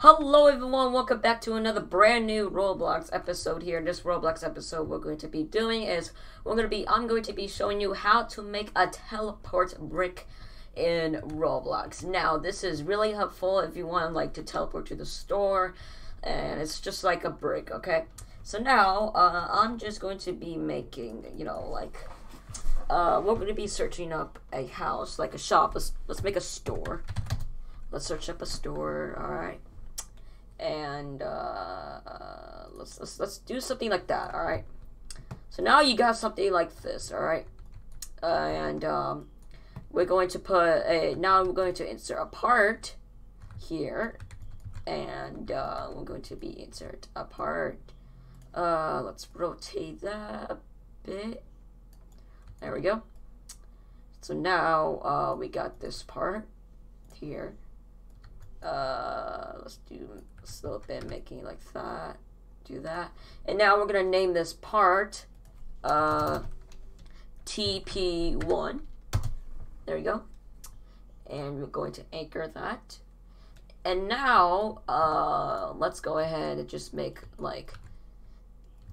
Hello everyone, welcome back to another brand new Roblox episode here. In This Roblox episode we're going to be doing is we're going to be I'm going to be showing you how to make a teleport brick in Roblox. Now, this is really helpful if you want like to teleport to the store and it's just like a brick, okay? So now, uh, I'm just going to be making, you know, like uh, we're going to be searching up a house, like a shop. Let's let's make a store. Let's search up a store. All right and uh, let's, let's let's do something like that. All right. So now you got something like this. All right, uh, and um, we're going to put a. Now we're going to insert a part here, and uh, we're going to be insert a part. Uh, let's rotate that a bit. There we go. So now uh, we got this part here. Uh, let's do a little bit making like that. Do that. And now we're going to name this part uh, TP1. There you go. And we're going to anchor that. And now, uh, let's go ahead and just make like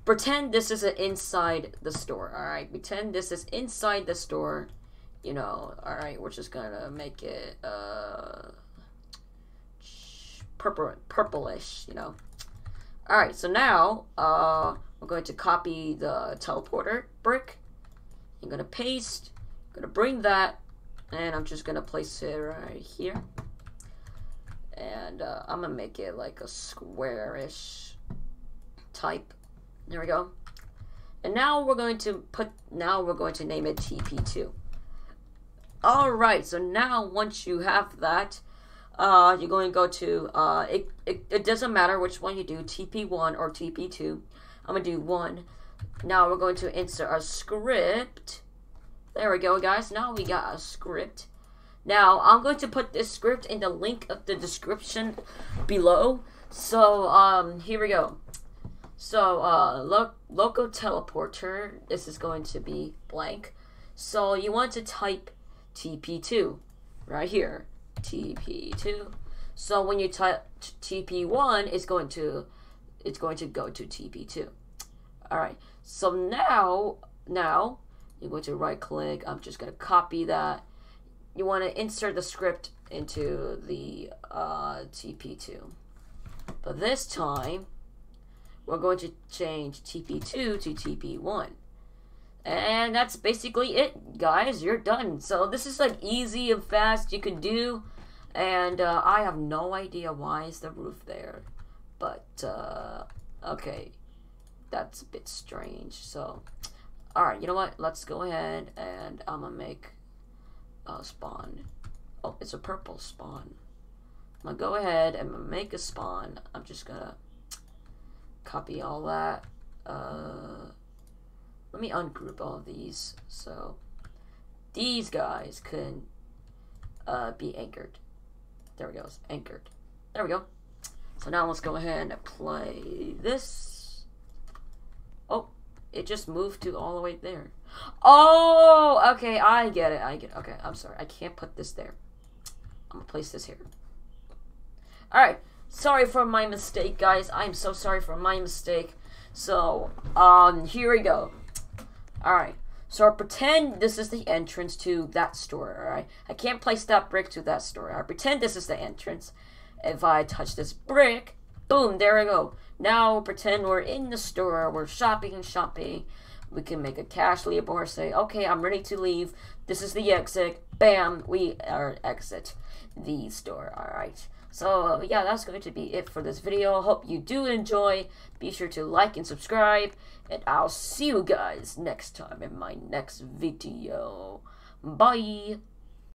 pretend this is inside the store all right pretend this is inside the store you know all right we're just gonna make it uh purple, purplish, you know. All right, so now uh, we're going to copy the teleporter brick. I'm gonna paste, I'm gonna bring that, and I'm just gonna place it right here. And uh, I'm gonna make it like a squarish type. There we go. And now we're going to put, now we're going to name it TP2. All right, so now once you have that, uh, you're going to go to, uh, it, it, it doesn't matter which one you do, TP1 or TP2. I'm going to do 1. Now we're going to insert a script. There we go, guys. Now we got a script. Now, I'm going to put this script in the link of the description below. So, um, here we go. So, uh, lo local teleporter, this is going to be blank. So, you want to type TP2 right here. TP2. So when you type TP1, it's going to it's going to go to TP2. All right. So now now you're going to right click. I'm just going to copy that. You want to insert the script into the uh, TP2. But this time, we're going to change TP2 to TP1. And that's basically it, guys. You're done. So this is like easy and fast you can do. And uh, I have no idea why is the roof there. But, uh, okay. That's a bit strange. So, alright, you know what? Let's go ahead and I'm gonna make a spawn. Oh, it's a purple spawn. I'm gonna go ahead and make a spawn. I'm just gonna copy all that. Uh, let me ungroup all of these. So, these guys can uh, be anchored. There we go. It's anchored. There we go. So now let's go ahead and play this. Oh, it just moved to all the way there. Oh, okay, I get it. I get it. Okay, I'm sorry. I can't put this there. I'm gonna place this here. Alright, sorry for my mistake, guys. I'm so sorry for my mistake. So, um, here we go. Alright. So pretend this is the entrance to that store, alright? I can't place that brick to that store. I pretend this is the entrance. If I touch this brick, boom, there we go. Now pretend we're in the store, we're shopping and shopping. We can make a cash or say, okay, I'm ready to leave. This is the exit. Bam, we are exit the store, alright? So, yeah, that's going to be it for this video. Hope you do enjoy. Be sure to like and subscribe. And I'll see you guys next time in my next video. Bye!